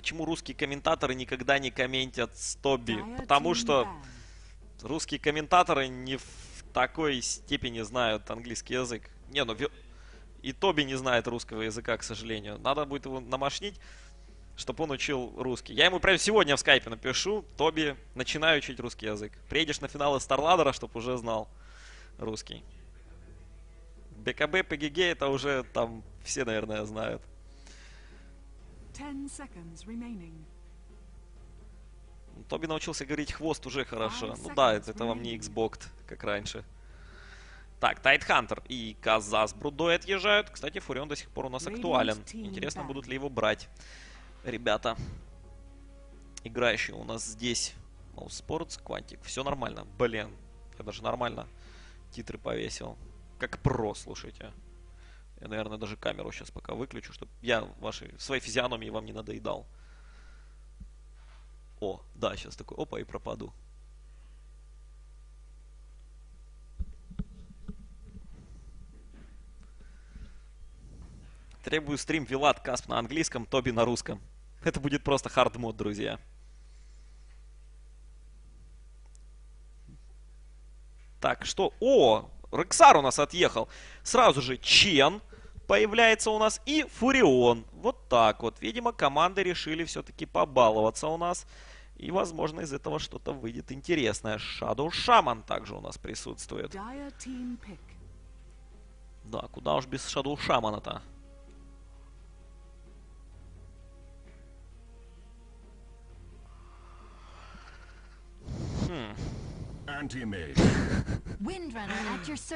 почему русские комментаторы никогда не комментят с Тоби? Потому что русские комментаторы не в такой степени знают английский язык. Не, ну и Тоби не знает русского языка, к сожалению. Надо будет его намашнить, чтобы он учил русский. Я ему прямо сегодня в скайпе напишу. Тоби, начинаю учить русский язык. Приедешь на финалы Старладера, чтобы уже знал русский. БКБ, ПГГ это уже там все, наверное, знают. Тоби научился говорить хвост уже хорошо. Ну да, это, это вам не Xbox, как раньше. Так, Тайтхантер и Каза с Брудой отъезжают. Кстати, Фурион до сих пор у нас актуален. Интересно, будут ли его брать ребята, играющие у нас здесь. Mouse Quantic. Все нормально. Блин, я даже нормально титры повесил. Как про, слушайте. Я, наверное, даже камеру сейчас пока выключу, чтобы я вашей, своей физиономии вам не надоедал. О, да, сейчас такой, опа, и пропаду. Требую стрим Вилат Касп на английском, Тоби на русском. Это будет просто хард мод, друзья. Так, что? О, Рексар у нас отъехал. Сразу же Чен появляется у нас и Фурион. Вот так вот. Видимо, команды решили все-таки побаловаться у нас. И, возможно, из этого что-то выйдет интересное. Shadow Shaman также у нас присутствует. Да, куда уж без Shadow Shaman-то.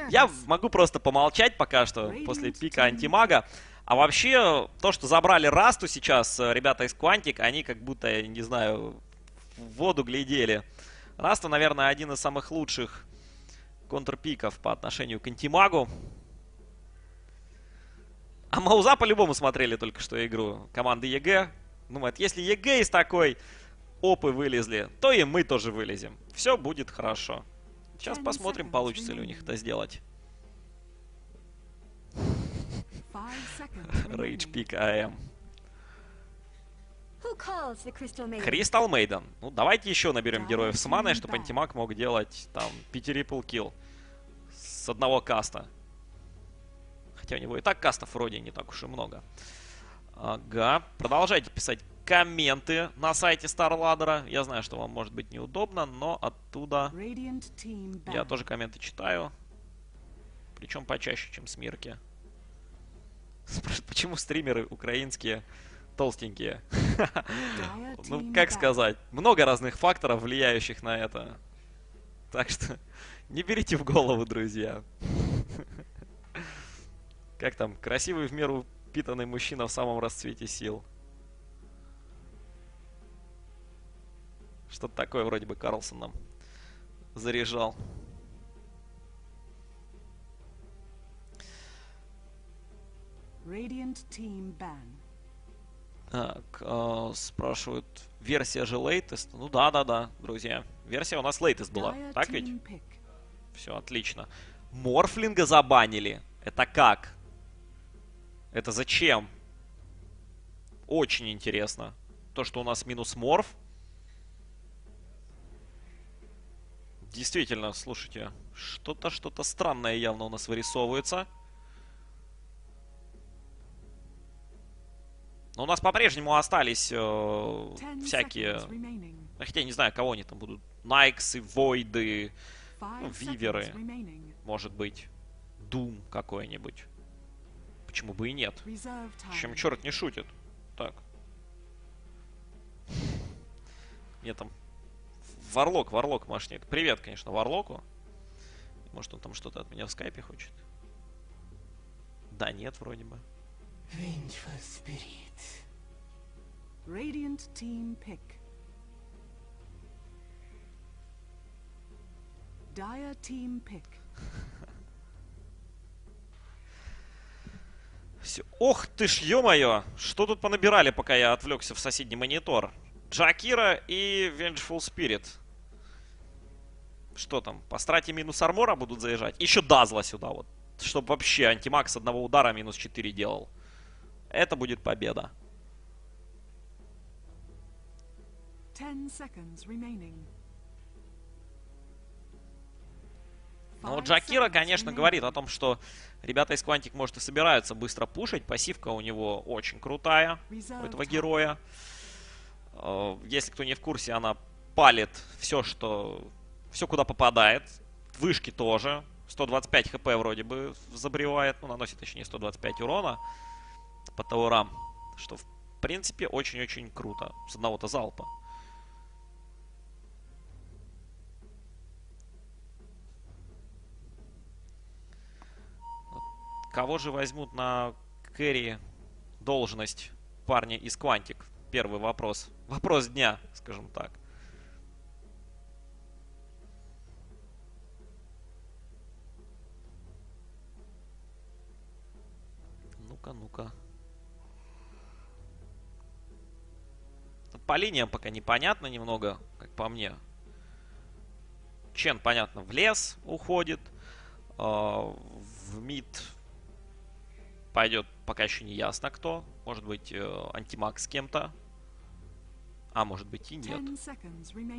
Я могу просто помолчать пока что, после пика антимага. А вообще, то, что забрали Расту сейчас э, ребята из Quantic, они как будто, не знаю, в воду глядели. Раста, наверное, один из самых лучших контрпиков по отношению к антимагу. А mouz по-любому смотрели только что игру команды EG. Думают, если EG из такой опы вылезли, то и мы тоже вылезем. Все будет хорошо. Сейчас посмотрим, получится ли у них это сделать. Rage pick AM. Кристал Мейден. Ну, давайте еще наберем героев с маной, чтобы антимаг мог делать там пятерипл килл с одного каста. Хотя у него и так кастов вроде не так уж и много. Ага. Продолжайте писать комменты на сайте StarLadder. Я знаю, что вам может быть неудобно, но оттуда я тоже комменты читаю. Причем почаще, чем Смирки. Почему стримеры украинские толстенькие? ну, как сказать, много разных факторов, влияющих на это. Так что не берите в голову, друзья. как там, красивый в меру питанный мужчина в самом расцвете сил. Что-то такое вроде бы Карлсон нам заряжал. Так, э, спрашивают, версия же latest? Ну да, да, да, друзья. Версия у нас latest была, так ведь? Все, отлично. Морфлинга забанили. Это как? Это зачем? Очень интересно. То, что у нас минус морф, Действительно, слушайте, что-то, что-то странное явно у нас вырисовывается. Но у нас по-прежнему остались э, всякие... Хотя я не знаю, кого они там будут. Найксы, Войды, ну, Виверы, может быть. Дум какой-нибудь. Почему бы и нет? Чем черт не шутит. Так. Мне там Варлок, Варлок машнит. Привет, конечно, Варлоку. Может, он там что-то от меня в скайпе хочет? Да, нет, вроде бы. Vengeful Spirit. Radiant Team Pick. Dire Team Pick. Все. Ох ты ж, ё-моё! Что тут понабирали, пока я отвлекся в соседний монитор? Джакира и Vengeful Spirit. Что там? По страте минус армора будут заезжать? Еще Дазла сюда вот. Чтобы вообще антимаг с одного удара минус 4 делал. Это будет победа. Remaining. Ну, Five Джакира, конечно, говорит о том, что ребята из Quantic, может, и собираются быстро пушить. Пассивка у него очень крутая, у этого героя. Э, Если кто не в курсе, она палит все, что... Все, куда попадает. Вышки тоже. 125 хп вроде бы забревает. Ну, наносит точнее 125 урона по таурам. Что, в принципе, очень-очень круто. С одного-то залпа. Кого же возьмут на кэрри должность парня из Квантик? Первый вопрос. Вопрос дня, скажем так. По линиям пока непонятно немного, как по мне. Чен, понятно, в лес уходит. А, В мид пойдет пока еще не ясно кто. Может быть, э, антимаг с кем-то. А может быть и нет.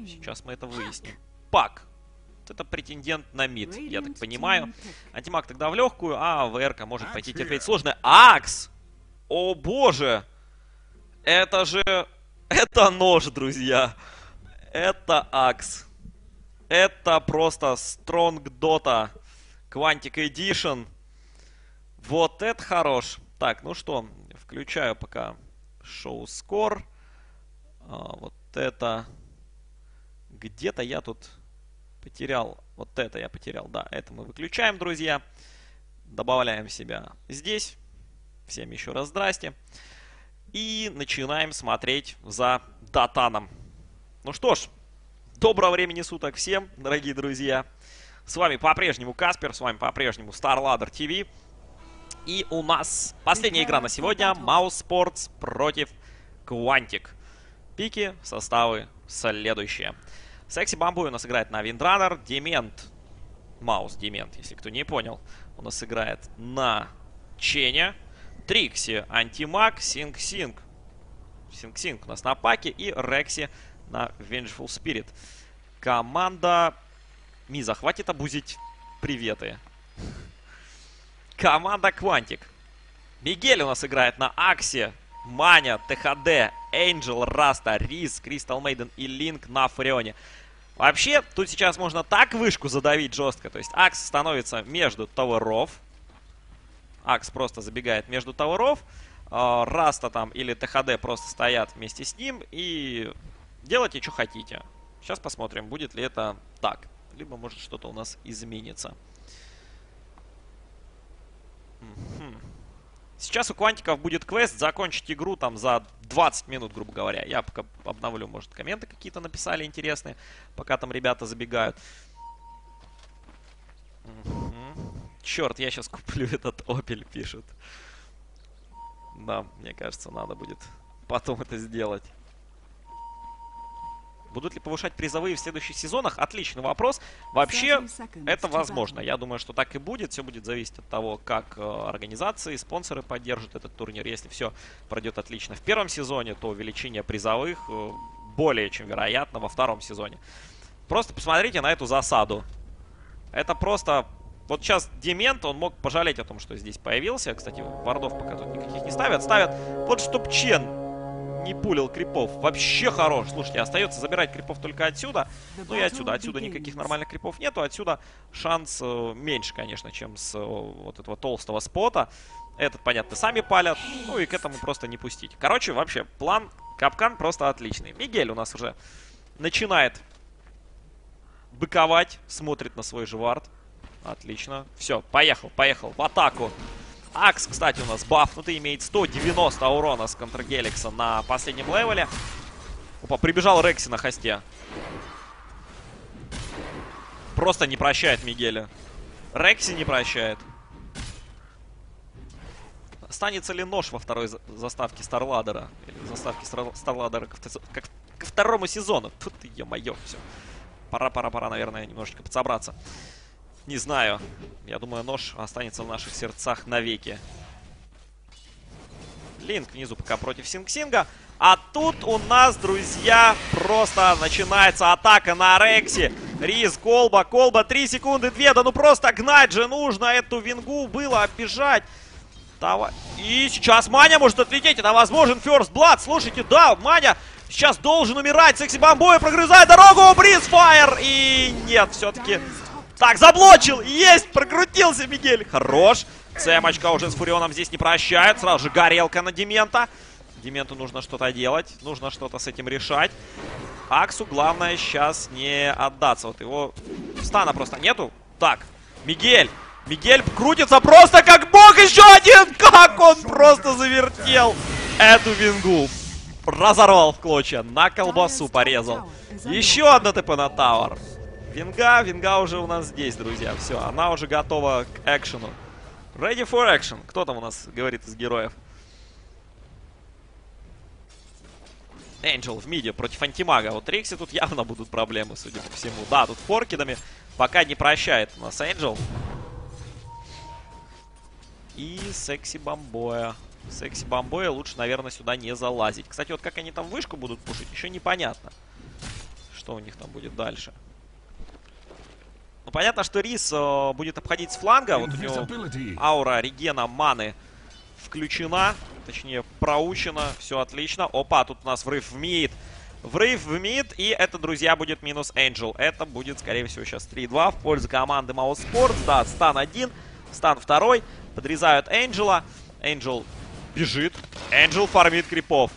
Сейчас мы это выясним. Пак. Вот это претендент на мид, я так понимаю. Антимаг тогда в легкую, а ВРК может пойти Акс терпеть сложное. Акс! О боже! Это же... Это нож, друзья. Это Акс. Это просто Strong Dota Quantic Edition. Вот это хорош. Так, ну что, включаю пока шоу скор. А, вот это... Где-то я тут потерял. Вот это я потерял. Да, это мы выключаем, друзья. Добавляем себя здесь. Всем еще раз здрасте. И начинаем смотреть за Датаном. Ну что ж, доброго времени суток всем, дорогие друзья. С вами по-прежнему Каспер, с вами по-прежнему StarLadder TV. И у нас последняя игра на сегодня. Mouse Sports против Quantic. Пики, составы следующие. Секси Бамбу у нас играет на Виндранер. Демент, Маус Демент, если кто не понял, у нас играет на Чене. Трикси, Антимаг, Синг Синг. Синг Синг у нас на паке. И Рекси на Vengeful Spirit. Команда... Миза, хватит абузить приветы. Команда Quantic. Мигель у нас играет на Аксе, Маня, ТХД, Энджел, Раста, Риз, Кристал Мейден и Линк на Фурионе. Вообще, тут сейчас можно так вышку задавить жестко. То есть Акс становится между tower ов. Акс просто забегает между tower ов. а, Раста там или ТХД просто стоят вместе с ним. И делайте, что хотите. Сейчас посмотрим, будет ли это так. Либо может что-то у нас изменится. Сейчас у Квантиков будет квест закончить игру там за 20 минут, грубо говоря. Я пока обновлю, может, комменты какие-то написали интересные, пока там ребята забегают. Черт, я сейчас куплю этот Opel, пишет. Да, мне кажется, надо будет потом это сделать. Будут ли повышать призовые в следующих сезонах? Отличный вопрос. Вообще, 30 seconds это возможно. Я думаю, что так и будет. Все будет зависеть от того, как э, организации, спонсоры поддержат этот турнир. Если все пройдет отлично в первом сезоне, то увеличение призовых э, более чем вероятно во втором сезоне. Просто посмотрите на эту засаду. Это просто... Вот сейчас Демент, он мог пожалеть о том, что здесь появился. Кстати, вардов пока тут никаких не ставят. Ставят вот чтоб Чен не пулил крипов. Вообще хорош. Слушайте, остается забирать крипов только отсюда. Ну и отсюда. Отсюда никаких нормальных крипов нету. Отсюда шанс э, меньше, конечно, чем с э, вот этого толстого спота. Этот, понятно, сами палят. Ну и к этому просто не пустить. Короче, вообще, план капкан просто отличный. Мигель у нас уже начинает быковать. Смотрит на свой же вард. Отлично. Все, поехал, поехал. В атаку. Акс, кстати, у нас бафнутый, имеет 190 урона с контргеликса на последнем левеле. Опа, прибежал Рекси на хосте. Просто не прощает Мигеля. Рекси не прощает. Останется ли нож во второй за- заставке Старладера? Или заставке Стар- Старладера как- ко второму сезону? Тут ё-моё, все. Пора, пора, пора, наверное, немножечко подсобраться. Не знаю. Я думаю, нож останется в наших сердцах навеки. Линк внизу пока против Синг-Синга. А тут у нас, друзья, просто начинается атака на Рекси. Риз, Колба, Колба, 3 секунды, 2. Да ну просто гнать же нужно эту вингу было оббежать. Давай. И сейчас Маня может отлететь. Это возможен First Blood. Слушайте, да, Маня сейчас должен умирать. Секси Бомбоя прогрызает дорогу. Бриз Фаер. И нет, все-таки... Так, заблочил. Есть, прокрутился Мигель. Хорош. Цемочка уже с Фурионом здесь не прощает. Сразу же горелка на Демента. Дементу нужно что-то делать. Нужно что-то с этим решать. Аксу главное сейчас не отдаться. Вот его стана просто нету. Так, Мигель. Мигель крутится просто как бог. Еще один. Как он просто завертел эту вингу. Разорвал в клочья. На колбасу порезал. Еще одна ТП на Тауэр. Винга, Винга уже у нас здесь, друзья. Все, она уже готова к экшену. Ready for action. Кто там у нас говорит из героев? Энджел в миде против антимага. Вот Рикси тут явно будут проблемы, судя по всему. Да, тут форкидами пока не прощает у нас Энджел. И секси бомбоя. Секси бомбоя лучше, наверное, сюда не залазить. Кстати, вот как они там вышку будут пушить, еще непонятно. Что у них там будет дальше. Ну, понятно, что Рис э, будет обходить с фланга. Вот у него аура регена маны включена. Точнее, проучена. Все отлично. Опа, тут у нас врыв в мид. Врыв в мид. И это, друзья, будет минус Энджел. Это будет, скорее всего, сейчас 3-2 в пользу команды Маус Спортс. Да, стан один, стан второй. Подрезают Энджела. Энджел бежит. Энджел фармит крипов.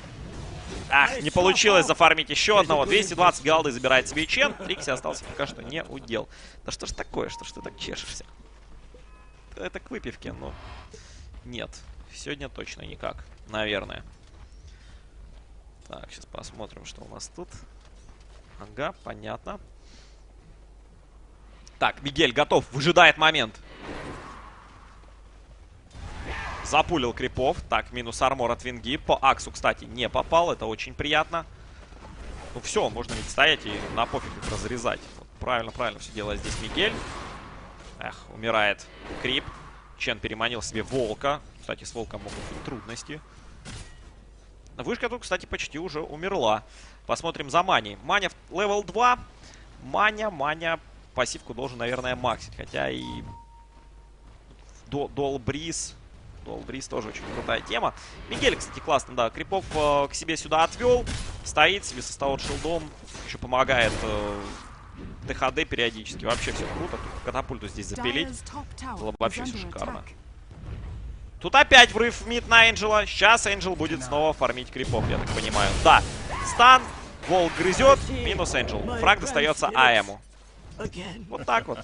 Ах, не получилось зафармить еще одного. 220 галды забирает себе Чен. Трикси остался пока что не удел. Да что ж такое, что ж ты так чешешься? Это к выпивке, но... Нет, сегодня точно никак. Наверное. Так, сейчас посмотрим, что у нас тут. Ага, понятно. Так, Мигель готов, выжидает момент. Запулил крипов. Так, минус армор от Винги. По Аксу, кстати, не попал. Это очень приятно. Ну все, можно ведь стоять и на пофиг их разрезать. Вот, правильно, правильно все делает здесь Мигель. Эх, умирает Крип. Чен переманил себе Волка. Кстати, с Волком могут быть трудности. Вышка тут, кстати, почти уже умерла. Посмотрим за Мани. Маня в level 2. Маня, Маня пассивку должен, наверное, максить. Хотя и Dual Breath Dual Breath тоже очень крутая тема. Мигель, кстати, классно, да. Крипов э, к себе сюда отвел. Стоит себе со stout shield ом. Еще помогает э, ТХД периодически. Вообще все круто. Тут катапульту здесь запилить. Было бы вообще все шикарно. Тут опять врыв в мид на Энджела. Сейчас Энджел будет снова фармить крипов, я так понимаю. Да, стан, волк грызет, минус Энджел. Фраг достается АМу. Вот так вот.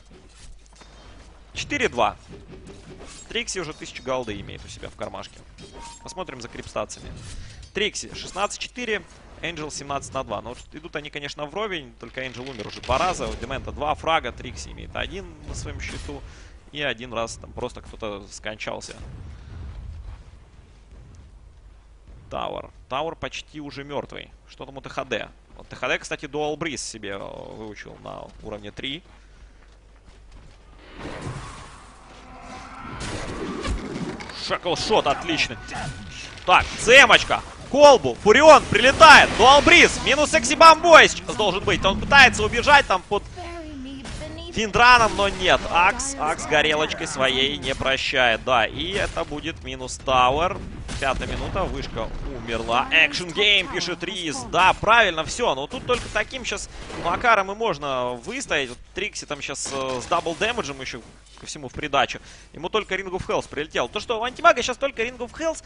4-2. Трикси уже 1000 голды имеет у себя в кармашке. Посмотрим за крипстациями. Трикси 16-4, Энджел 17 на 2. Но вот идут они, конечно, вровень, только Энджел умер уже два раза. У Демента два фрага, Трикси имеет один на своем счету. И один раз там просто кто-то скончался. Tower. Tower почти уже мертвый. Что там у ТХД? Вот ТХД, кстати, Dual Breath себе э, выучил на уровне 3. Shackleshot, отлично. Так, CM очка. Колбу. Фурион прилетает. Dual Breath. Минус секси бомбой должен быть. Он пытается убежать там под Windrun ом, но нет. Акс, Акс горелочкой своей не прощает. Да, и это будет минус Tower. Пятая минута, вышка умерла. Action Game, пишет Риз. Да, правильно, все. Но тут только таким сейчас Макаром и можно выстоять. Вот Трикси там сейчас э, с double damage ем еще ко всему в придачу. Ему только Ring of Hells прилетел. То, что у Антимага сейчас только Ring of Hells,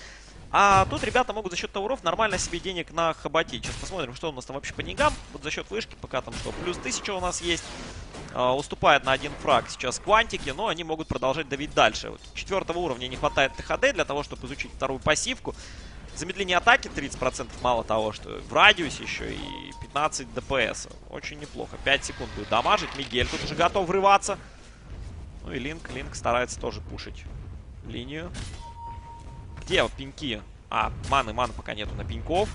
а тут ребята могут за счет тауров нормально себе денег нахоботить. Сейчас посмотрим, что у нас там вообще по деньгам. Вот за счет вышки пока там что, плюс 1000 у нас есть. Uh, уступает на один фраг сейчас квантики, но они могут продолжать давить дальше. Вот четвертого уровня не хватает ТХД для того, чтобы изучить вторую пассивку. Замедление атаки 30%, мало того, что в радиусе еще и 15 ДПС. Очень неплохо. 5 секунд будет дамажить. Мигель тут уже готов врываться. Ну и Линк, Линк старается тоже пушить линию. Где пеньки? А, маны, маны пока нету на пеньков.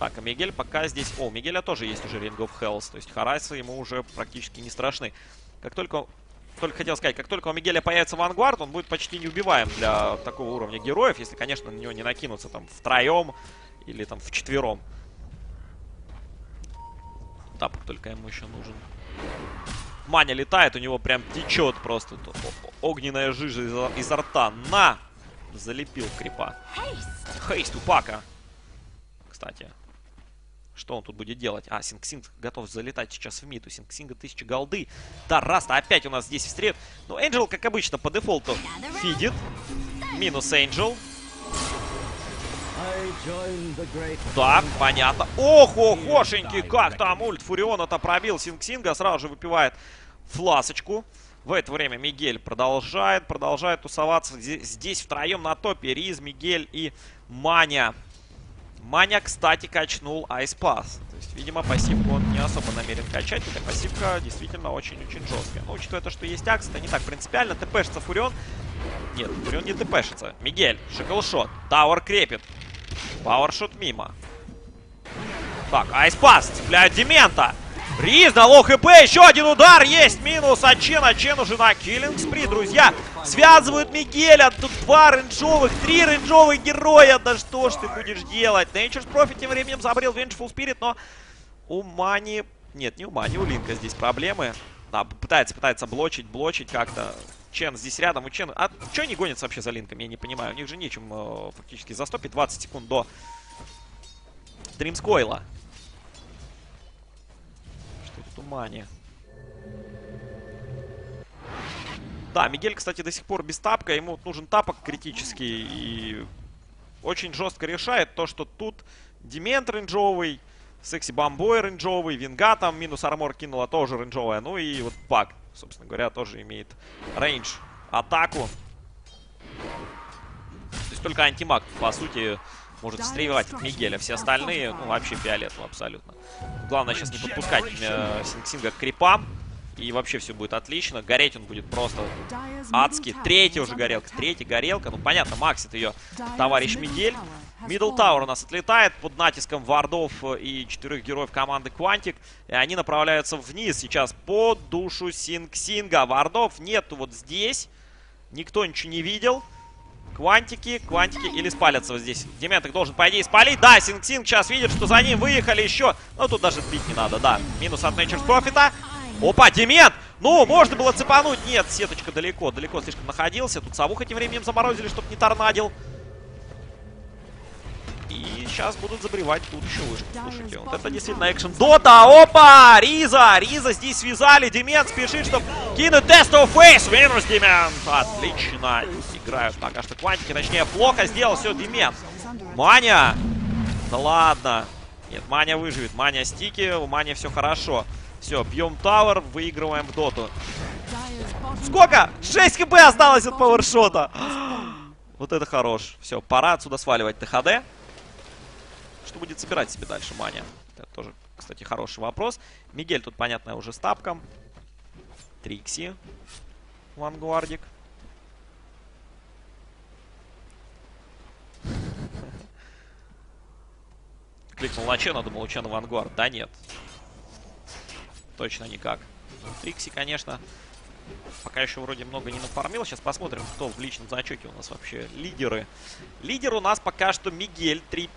Так, а Мигель пока здесь... О, у Мигеля тоже есть уже Ring of Hells. То есть Харайсы ему уже практически не страшны. Как только только хотел сказать, как только у Мигеля появится Вангвард, он будет почти неубиваем для такого уровня героев, если, конечно, на него не накинуться там втроем или там вчетвером. Тапок только ему еще нужен. Маня летает, у него прям течет просто тут огненная жижа изо, изо рта. На! Залепил крипа. Haste у Пака. Кстати. Что он тут будет делать? А, Синг-Синг готов залетать сейчас в мид. У Синг-Синга 1000 голды. Да, Раста опять у нас здесь встрет. Ну, Энджел, как обычно, по дефолту фидит. Минус Энджел. Да, понятно. Ох, охошеньки, как там ульт Фуриона-то пробил Синг-Синга. Сразу же выпивает фласочку. В это время Мигель продолжает, продолжает тусоваться здесь, здесь втроем на топе. Риз, Мигель и Маня. Маня, кстати, качнул Ice Pass. То есть, видимо, пассивку он не особо намерен качать. Эта пассивка действительно очень-очень жесткая. Но учитывая то, что есть акс, это не так принципиально. ТПшится Фурион. Нет, Фурион не TP шится. Мигель, Shackleshot. Tower крепит. Powershot мимо. Так, Ice Path цепляет Демента. Риз low HP, еще один удар, есть минус от Чена, Чен уже на killing spree, друзья. Связывают Мигеля, тут два range овых, три range овых героя, да что ж ты будешь делать? Nature's Prophet тем временем забрел Vengeful Spirit, но у Мани, нет, не у Мани, у Линка здесь проблемы. Да, пытается, пытается блочить, блочить как-то. Чен здесь рядом, у Чена... А что они гонятся вообще за Линком, я не понимаю. У них же нечем э, фактически застопить 20 секунд до Дримскойла тумане. Да, Мигель, кстати, до сих пор без тапка. Ему нужен тапок критический. И очень жестко решает то, что тут Демент рейнджовый, Секси Бомбой range овый, Винга там минус armor кинула тоже range овая. Ну и вот Пак, собственно говоря, тоже имеет range атаку. То есть только антимаг, по сути, может стреливать от Мигеля. Все остальные, ну, вообще фиолетово абсолютно. Главное сейчас не подпускать э, Синг-Синга к крипам. И вообще все будет отлично. Гореть он будет просто адски. Третья уже горелка. Третья горелка. Ну, понятно, максит ее товарищ Мигель. Middle Tower у нас отлетает под натиском вардов и четырех героев команды Квантик. И они направляются вниз сейчас под душу Синг-Синга. Вардов нету вот здесь. Никто ничего не видел. Квантики, квантики или спалятся вот здесь. Дементок должен, по идее, спалить. Да, Синг-Синг сейчас видит, что за ним выехали еще. Но тут даже бить не надо, да. Минус от Nature's Prophet. Опа, Демент! Ну, можно было цепануть. Нет, сеточка далеко, далеко слишком находился. Тут совуха тем временем заморозили, чтобы не торнадил. И сейчас будут забревать тут еще вышку. Слушайте, вот это действительно экшен. Дота, опа! Риза! Риза здесь связали. Демент спешит, чтобы кинуть тест of face. Минус Демент. Отлично. Играют пока что квантики. Точнее, плохо сделал все Демент. Маня! Да ладно. Нет, Маня выживет. Маня стики. У Мани все хорошо. Все, бьем тавер, выигрываем в доту. Сколько? 6 хп осталось от пауэршота. Вот это хорош. Все, пора отсюда сваливать ТХД. Что будет собирать себе дальше Маня? Это тоже, кстати, хороший вопрос. Мигель тут, понятно, уже с тапком. Трикси. Вангуардик. Кликнул на Чена, думал, у Чена Вангуард. Да нет. Точно никак. Трикси, конечно, пока еще вроде много не нафармил. Сейчас посмотрим, кто в личном зачете у нас вообще лидеры. Лидер у нас пока что Мигель. 3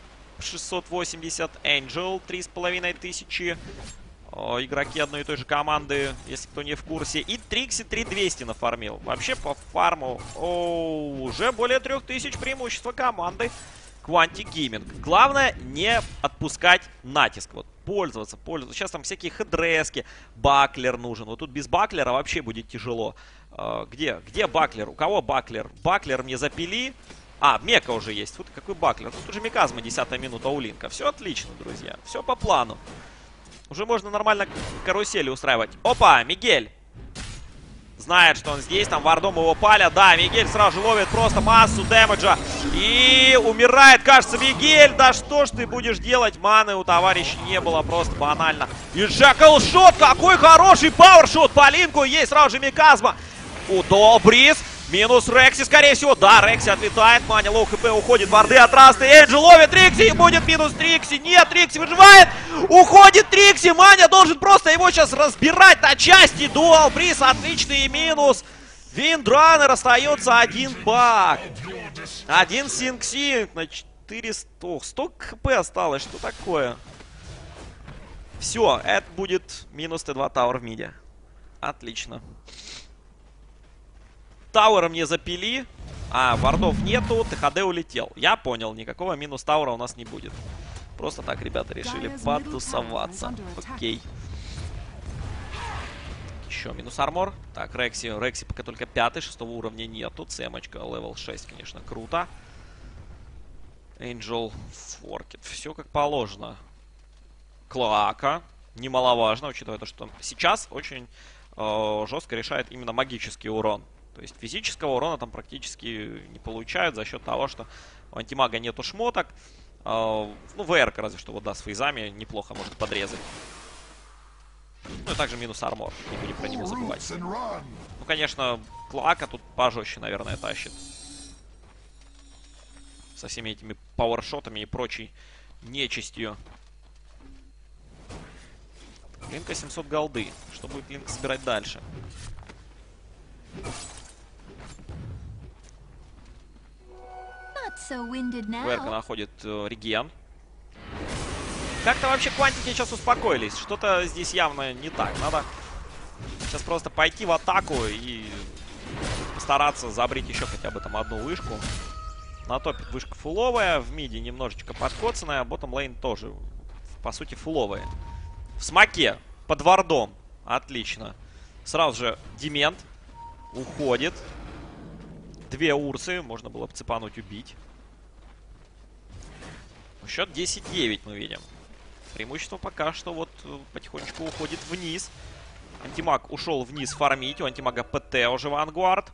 680, Angel 3500. Игроки одной и той же команды, если кто не в курсе. И Трикси 3200 нафармил. Вообще по фарму о, уже более 3000 преимущества команды Quantic Gaming. Главное не отпускать натиск. Вот пользоваться, пользоваться. Сейчас там всякие хедрески. Баклер нужен. Вот тут без баклера вообще будет тяжело. Где? Где баклер? У кого баклер? Баклер мне запили. А, Мека уже есть. Вот какой баклер. Тут уже Меказма, 10 минута у Линка. Все отлично, друзья. Все по плану. Уже можно нормально карусели устраивать. Опа, Мигель. Знает, что он здесь, там вардом его палят. Да, Мигель сразу же ловит просто массу дэмэджа. И умирает, кажется, Мигель. Да что ж ты будешь делать? Маны у товарища не было, просто банально. И Джекл шот, какой хороший пауэршот по Линку. Есть сразу же Миказма. Dual Breath. Минус Рекси, скорее всего. Да, Рекси отлетает. Маня low HP уходит. Варды от Расты. Эйджи ловит Трикси. И будет минус Трикси. Нет, Трикси выживает. Уходит Трикси. Маня должен просто его сейчас разбирать на части. Dual Breath. Отличный минус. Windrunner остается один Пак. Один синг-синг на 400. Ох, 100 HP осталось. Что такое? Все, это будет минус T2 Tower в миде. Отлично. Tower а мне запили. А, вардов нету, ТХД улетел. Я понял, никакого минус Tower а у нас не будет. Просто так ребята решили потусоваться. Окей. Еще минус armor. Так, Рекси. Рекси пока только пятый, шестого уровня нету. CM очка, level 6, конечно, круто. Angel Форкет. Все как положено. Клоака. Немаловажно, учитывая то, что сейчас очень э, жестко решает именно магический урон. То есть физического урона там практически не получают за счет того, что у антимага нету шмоток. Э, ну, ВР разве что вот да, с фейзами неплохо может подрезать. Ну и также минус армор. Не будем про него забывать. Ну, конечно, Клака тут пожестче, наверное, тащит. Со всеми этими пауэршотами и прочей нечистью. Линка 700 голды. Что будет Линк собирать дальше? Верка находит э, реген. Как-то вообще квантики сейчас успокоились. Что-то здесь явно не так. Надо сейчас просто пойти в атаку и постараться забрить еще хотя бы там одну вышку. На топе вышка фуловая, в миде немножечко подкоцанная, а ботом лейн тоже, по сути, фуловая. В смоке, под вардом. Отлично. Сразу же Демент уходит. Две урсы, можно было бы цепануть, убить. Счет 10-9 мы видим. Преимущество пока что вот э, потихонечку уходит вниз. Антимаг ушел вниз фармить. У антимага ПТ уже Vanguard.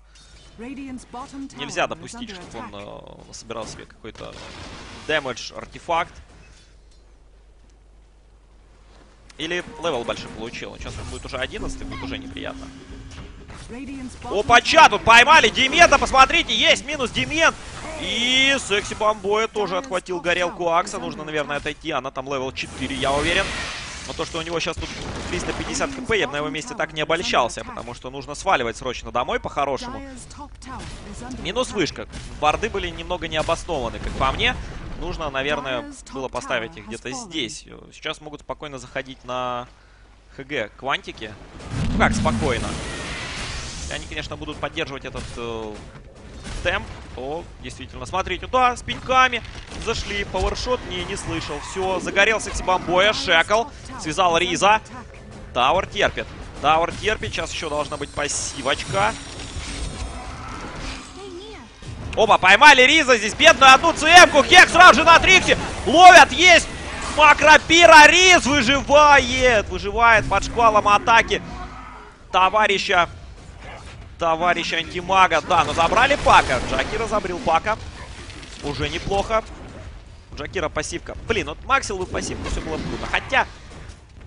Tower Нельзя допустить, чтобы он э, собирал себе какой-то damage артефакт. Или level большой получил. Сейчас он будет уже 11, будет уже неприятно. Опача, тут поймали Демента, посмотрите, есть минус Демент. И секси бомбоя тоже отхватил горелку Акса. Нужно, наверное, отойти. Она там level 4, я уверен. Но то, что у него сейчас тут 350 хп, я бы на его месте так не обольщался. Потому что нужно сваливать срочно домой по-хорошему. Минус вышка. Борды были немного необоснованы, как по мне. Нужно, наверное, было поставить их где-то здесь. Сейчас могут спокойно заходить на ХГ квантики. Ну как спокойно? Если они, конечно, будут поддерживать этот э, темп, то действительно, смотрите, да, с пеньками зашли, powershot, не, не слышал. Все, загорелся Сексибамбоя, Shackle, связал Риза. Tower терпит. Tower терпит, сейчас еще должна быть пассивочка. Оба, поймали Риза здесь, бедную одну ЦМ-ку, Хек сразу же на Триксе, ловят, есть Macropyre, Риз выживает, выживает под шквалом атаки товарища, товарища антимага, да, но забрали Пака, Джакира забрил Пака, уже неплохо, Джакира пассивка, блин, вот Максил бы пассивку, все было бы круто, хотя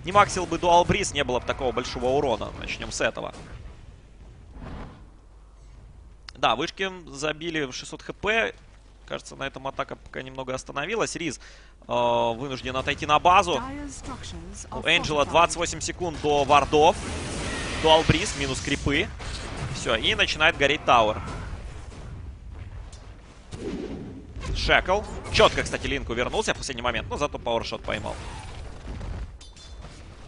не Максил бы Дуал Бриз, не было бы такого большого урона, начнем с этого. Да, вышки забили в 600 хп. Кажется, на этом атака пока немного остановилась. Риз э, вынужден отойти на базу. У Энджела fortified. 28 секунд до вардов. Дуал Бриз, минус крипы. Все, и начинает гореть тауэр. Шекл. Четко, кстати, Линку вернулся в последний момент, но зато пауэршот поймал.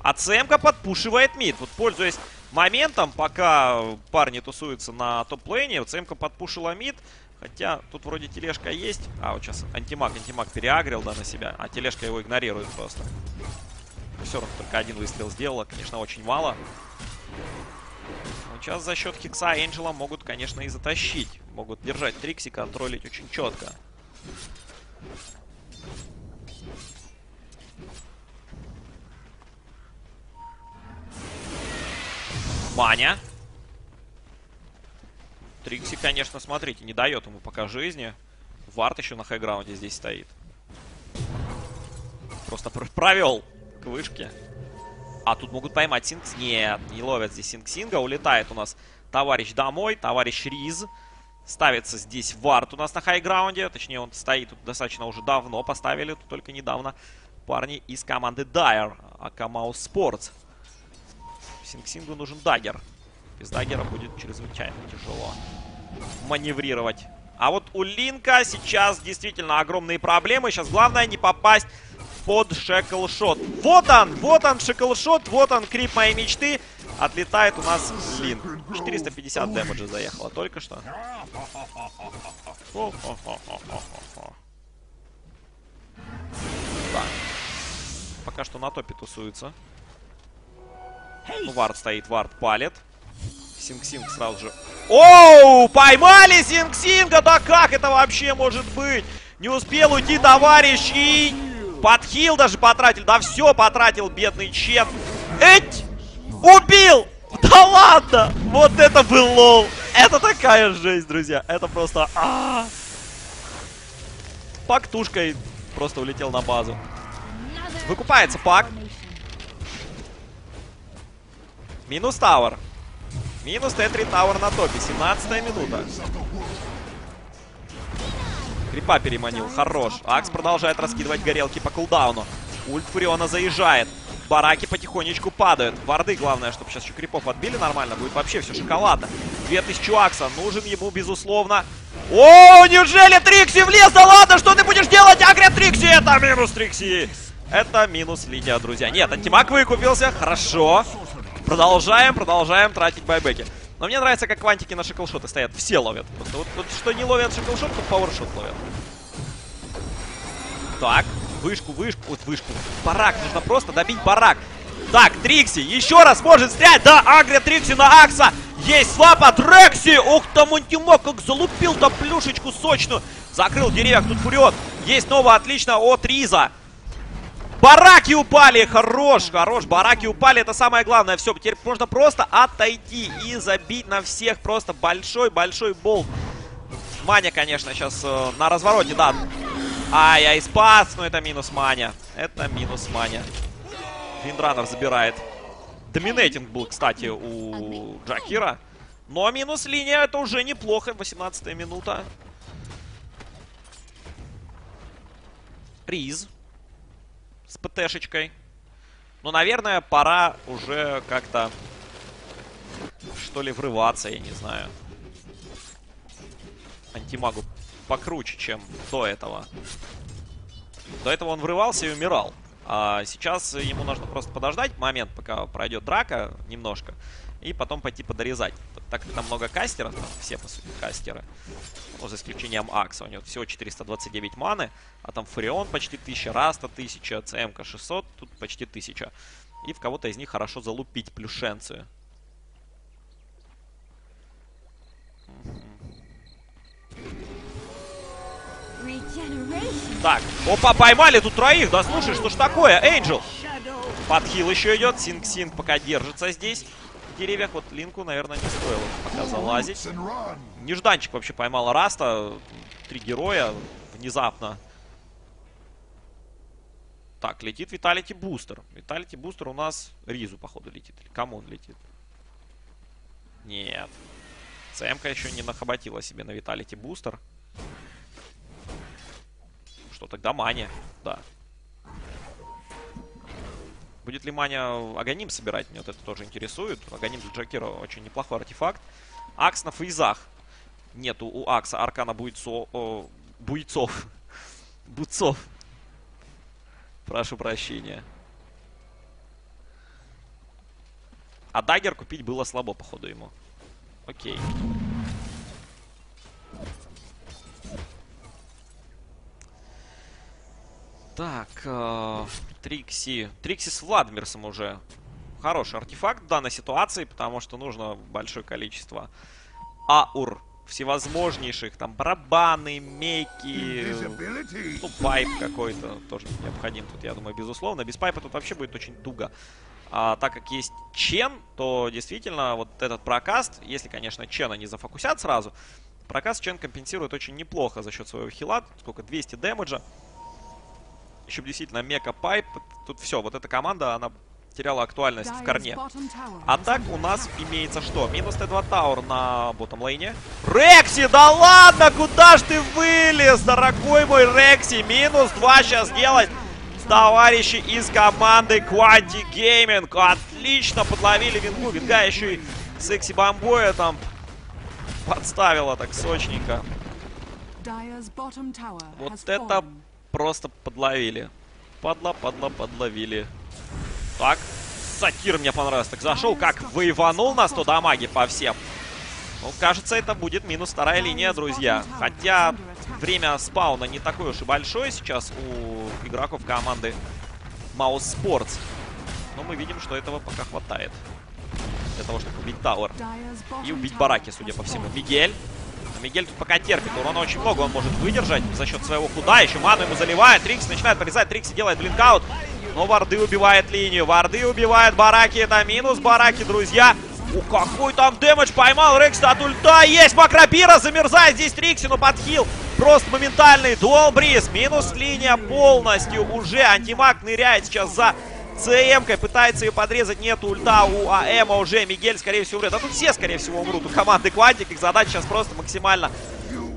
А ЦМК подпушивает мид. Вот пользуясь моментом, пока парни тусуются на топ-лейне, ЦМК подпушила мид. Хотя тут вроде тележка есть. А, вот сейчас антимаг, антимаг переагрил, да, на себя. А тележка его игнорирует просто. Все равно только один выстрел сделала. Конечно, очень мало. Сейчас за счет Хикса Энджела могут, конечно, и затащить. Могут держать Трикси, контролить очень четко. Маня. Трикси, конечно, смотрите, не дает ему пока жизни. Варт еще на хайграунде здесь стоит. Просто пр- провел к вышке. А тут могут поймать Синкс. Нет, не ловят здесь Синг-Синга. Улетает у нас товарищ домой, товарищ Риз. Ставится здесь ward у нас на high ground е. Точнее, он стоит тут достаточно уже давно. Поставили тут только недавно парни из команды Dire. Aka mousesports. Синг-Сингу нужен dagger. Без dagger а будет чрезвычайно тяжело маневрировать. А вот у Линка сейчас действительно огромные проблемы. Сейчас главное не попасть под shackleshot. Вот он! Вот он shackleshot. Вот он крип моей мечты. Отлетает у нас Линк. 450 damage а заехало только что. Так. Пока что на топе тусуется. Ну, Ward стоит, Ward палит. Синг-Синг сразу же... Оу! Поймали Синг-Синга! Да как это вообще может быть? Не успел уйти товарищ и... Подхил даже потратил. Да все потратил, бедный Чен. Эть! Убил! Да ладно! Вот это был лол! Это такая жесть, друзья. Это просто... А -а -а. Пак тушкой просто улетел на базу. Выкупается пак. Минус Tower. Минус Т3 Tower на топе. 17 минута. Крипа переманил. Хорош. Акс продолжает раскидывать горелки по кулдауну. Ульт Фуриона заезжает. Бараки потихонечку падают. Варды, главное, чтобы сейчас еще крипов отбили нормально. Будет вообще все шоколадно. 2000 Акса. Нужен ему, безусловно. О, неужели Трикси влез? Да ладно, что ты будешь делать, Агря Трикси? Это минус Трикси. Это минус линия, друзья. Нет, антимаг выкупился. Хорошо. Продолжаем, продолжаем тратить байбеки. Но мне нравится, как квантики на шиклшоты стоят. Все ловят. Просто вот, вот что не ловят шиклшот, то пауэршот ловят. Так, вышку, вышку, вот вышку. Барак, нужно просто добить барак. Так, Трикси еще раз может стрять. Да, Агрия Трикси на Акса. Есть слаб от Рекси. Ух ты, Монтимо как залупил-то плюшечку сочную. Закрыл деревьях, тут Фурион. Есть новое, отлично, от Риза. Бараки упали! Хорош, хорош. Бараки упали, это самое главное. Все, теперь можно просто отойти и забить на всех просто большой-большой болт. Маня, конечно, сейчас э, на развороте, да. Ай-ай, спас, но это минус Маня. Это минус Маня. Виндранер забирает. Доминейтинг был, кстати, у Джакира. Но минус линия, это уже неплохо. 18 минута. Приз с ПТшечкой. Ну, наверное, пора уже как-то, что ли, врываться, я не знаю. Антимагу покруче, чем до этого. До этого он врывался и умирал. А сейчас ему нужно просто подождать момент, пока пройдет драка немножко. И потом пойти подорезать. Так как там много кастеров, там все, по сути, кастеры. Ну, за исключением Акса. У него всего 429 маны. А там Фурион почти 1000, Раста 1000, ЦМК 600. Тут почти 1000. И в кого-то из них хорошо залупить плюшенцию. Так, опа, поймали тут троих. Да слушай, что ж такое, Эйнджел? Подхил еще идет. Синг-Синг пока держится здесь. Деревьях вот Линку, наверное, не стоило пока залазить. Нежданчик вообще поймал Раста. Три героя внезапно. Так, летит Vitality Booster. Vitality Booster у нас Ризу, походу, летит. Или кому он летит? Нет. ЦМК еще не нахоботила себе на Vitality Booster. Что тогда Маня? Да. Будет ли Маня Аганим собирать? Меня вот это тоже интересует. Аганим для Джакира очень неплохой артефакт. Акс на фейзах. Нету у Акса Arcane Boots о... О, буйцов. Буцов. Прошу прощения. А дагер купить было слабо, походу, ему. Окей. Так, э, Трикси. Трикси с Владмирсом уже. Хороший артефакт в данной ситуации, потому что нужно большое количество аур всевозможнейших. Там барабаны, меки, ну, pipe какой-то тоже необходим тут, я думаю, безусловно. Без pipe а тут вообще будет очень туго. А так как есть Чен, то действительно вот этот прокаст, если, конечно, Чена не зафокусят сразу, прокаст Чен компенсирует очень неплохо за счет своего хила. Сколько? 200 damage а. Еще действительно Мека Pipe. Тут все, вот эта команда, она теряла актуальность в корне. А так у нас имеется что? Минус Т2 Тауэр на ботом лейне. Рекси, да ладно, куда ж ты вылез, дорогой мой Рекси? Минус 2 сейчас делать. Товарищи из команды Quanti Gaming. Отлично подловили Вингу. Винга еще и секси бомбоя там подставила так сочненько. Вот это. Просто подловили. Падла, падла, подловили. Так, Сатир мне понравился. Так зашел, как воеванул на 100 дамаги по всем. Ну, кажется, это будет минус вторая линия, друзья. Хотя время спауна не такое уж и большое сейчас у игроков команды Mouse Sports. Но мы видим, что этого пока хватает. Для того, чтобы убить Тауэр. И убить бараки, судя по всему. Мигель. А Мигель тут пока терпит. Урона очень много он может выдержать за счет своего худа. Еще ману ему заливает. Трикси начинает порезать. Трикси делает блинкаут. Но Варды убивает линию. Варды убивает бараки. Это минус бараки, друзья. У какой там дэмэдж поймал Рекс от ульта. Есть Макрапира. Замерзает здесь Трикси, но подхил. Просто моментальный дуал бриз. Минус линия полностью уже. Антимаг ныряет сейчас за ЦМ-кой. Пытается ее подрезать. Нет ульта у АМ уже. Мигель, скорее всего, умрет. А тут все, скорее всего, умрут. У команды Квантик. Их задача сейчас просто максимально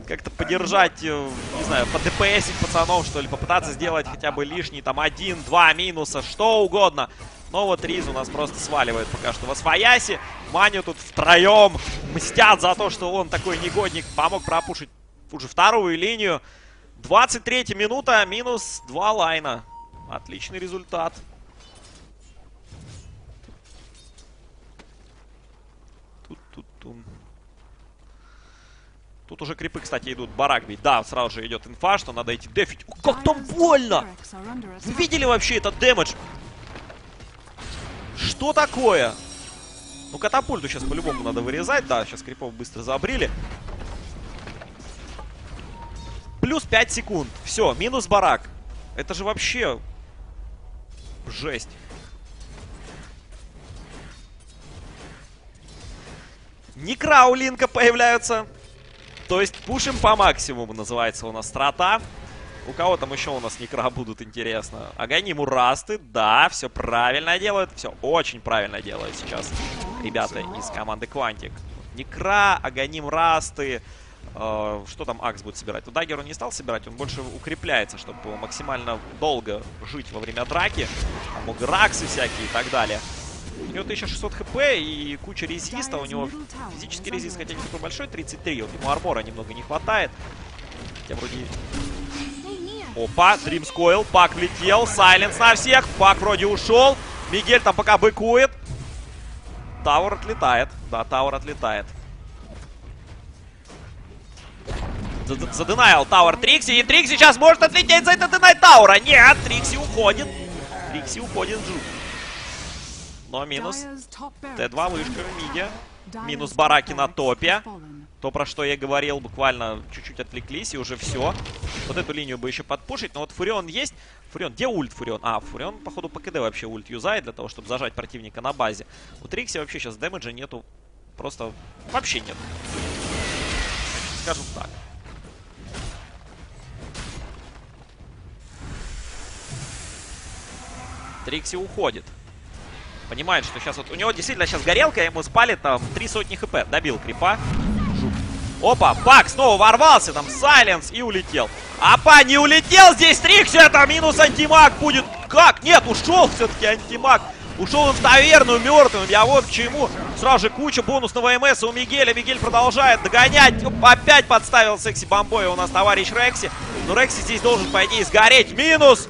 как-то поддержать, э, не знаю, по ДПСить пацанов, что ли, попытаться сделать хотя бы лишний, там, один, два минуса, что угодно. Но вот Риз у нас просто сваливает пока что во свояси. Маню тут втроем мстят за то, что он такой негодник. Помог пропушить уже вторую линию. 23 минута, минус 2 лайна. Отличный результат. Тут уже крипы, кстати, идут барак бить. Да, сразу же идет инфа, что надо идти дефить. О, как там больно! Вы видели вообще этот дэмэдж? Что такое? Ну, катапульту сейчас по-любому надо вырезать. Да, сейчас крипов быстро забрили. Плюс 5 секунд. Все, минус барак. Это же вообще... Жесть. Некра у Линка появляются. То есть пушим по максимуму, называется у нас страта. У кого там еще у нас некра будут, интересно. Аганим Урасты, да, все правильно делают. Все очень правильно делают сейчас ребята из команды Квантик. Некра, Аганим Расты. э, что там Акс будет собирать? Ну, Даггер он не стал собирать, он больше укрепляется, чтобы максимально долго жить во время драки. Там мог Раксы всякие и так далее. У него 1600 хп и куча резиста. У него физический резист, хотя не такой большой, 33. Вот ему армора немного не хватает. Хотя вроде... Опа, Dream Coil, Пак влетел, Silence на всех, Пак вроде ушел. Мигель там пока быкует. Tower отлетает. Да, Tower отлетает. Зад- Заденаил Tower Трикси. И Трикси сейчас может отлететь за это deny Tower а. Нет, Трикси уходит. Трикси уходит в жук. Но минус. Dyer's top barracks Т2 are вышка в миде. Минус бараки на топе. То, про что я говорил, буквально чуть-чуть отвлеклись, и уже все. Вот эту линию бы еще подпушить. Но вот Фурион есть. Фурион, где ульт Фурион? А, Фурион, походу, по КД вообще ульт юзает для того, чтобы зажать противника на базе. У Трикси вообще сейчас дэмэджа нету. Просто вообще нет. Скажем так. Трикси уходит. Понимает, что сейчас вот... У него действительно сейчас горелка, ему спалит там три сотни хп. Добил крипа. Опа, Пак снова ворвался, там Сайленс и улетел. Апа, не улетел здесь Трикси, это минус антимаг будет. Как? Нет, ушел все-таки антимаг. Ушел он в таверну мертвым, я вот к чему. Сразу же куча бонусного МС у Мигеля. Мигель продолжает догонять. Оп, Опять подставил секси бомбоя у нас товарищ Рекси. Но Рекси здесь должен, по идее, сгореть. Минус!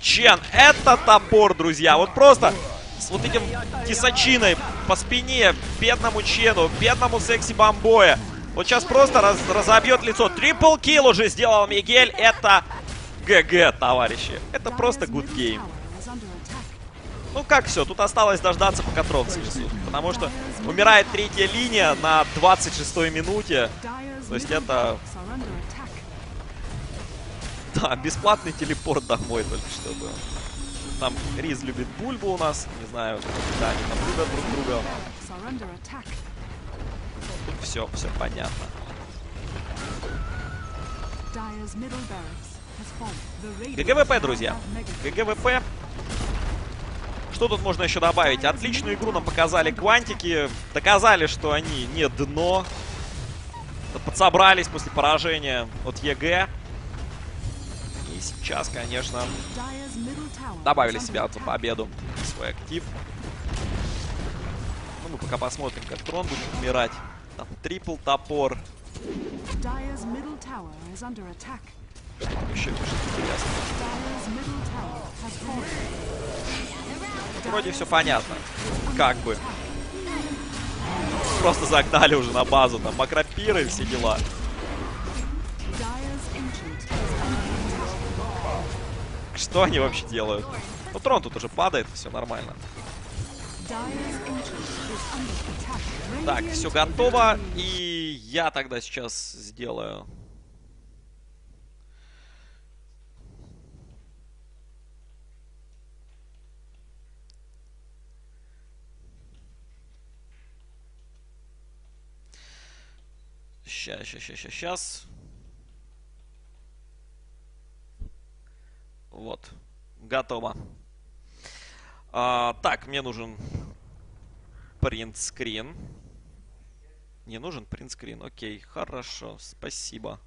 Чен, это топор, друзья. Вот просто с вот этим тесачиной по спине бедному Чену, бедному секси бомбоя. Вот сейчас просто раз- разобьет лицо. Трипл килл уже сделал Мигель. Это ГГ, товарищи. Это просто good game. Ну как все, тут осталось дождаться, пока трон снесут. Потому что умирает третья линия на 26-й минуте. То есть это-. Да, бесплатный телепорт домой только что был. Там Риз любит бульбу у нас. Не знаю, да, они там любят друг друга. Все, все понятно. GGWP, друзья. GGWP. Что тут можно еще добавить? Отличную игру нам показали Квантики. Доказали, что они не дно. Подсобрались после поражения от ЕГЭ. И сейчас, конечно, добавили себя attack. победу свой актив. Ну, мы пока посмотрим, как трон будет умирать. Там трипл топор. Еще. Вроде все понятно. Как бы. Просто загнали уже на базу. Там макропиры и все дела. Что они вообще делают? Ну, трон тут уже падает, все нормально. Так, все готово. И я тогда сейчас сделаю... Сейчас, сейчас, сейчас, сейчас. Вот. Готово. А, так, мне нужен принтскрин. Не нужен принтскрин. Окей, хорошо, спасибо.